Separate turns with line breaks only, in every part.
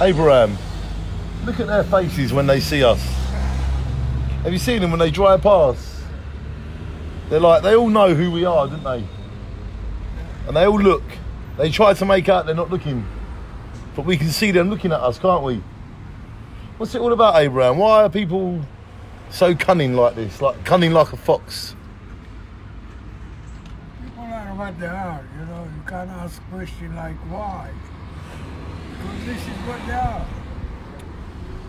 Abraham, look at their faces when they see us. Have you seen them when they drive past? They're like, they all know who we are, don't they? And they all look. They try to make out they're not looking. But we can see them looking at us, can't we? What's it all about, Abraham? Why are people so cunning like this? Like cunning like a fox?
People are what they are, you know. You can't ask question like why. Because this is what they are.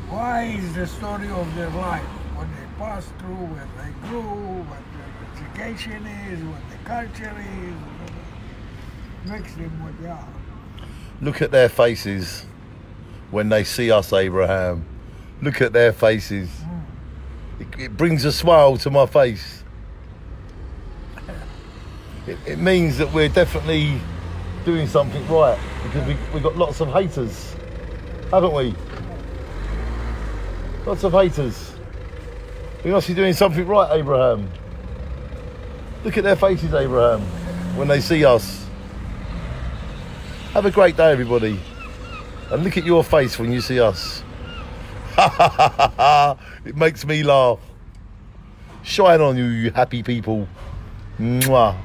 Why is the story of their life? What they pass through, where they grew, what their education is, what the culture is. Makes them what they are.
Look at their faces when they see us, Abraham. Look at their faces. Hmm. It, it brings a smile to my face. It, it means that we're definitely doing something right because we, we've got lots of haters, haven't we? Lots of haters. We must be doing something right, Abraham. Look at their faces, Abraham, when they see us. Have a great day, everybody. And look at your face when you see us. it makes me laugh. Shine on you, you happy people. Mwah.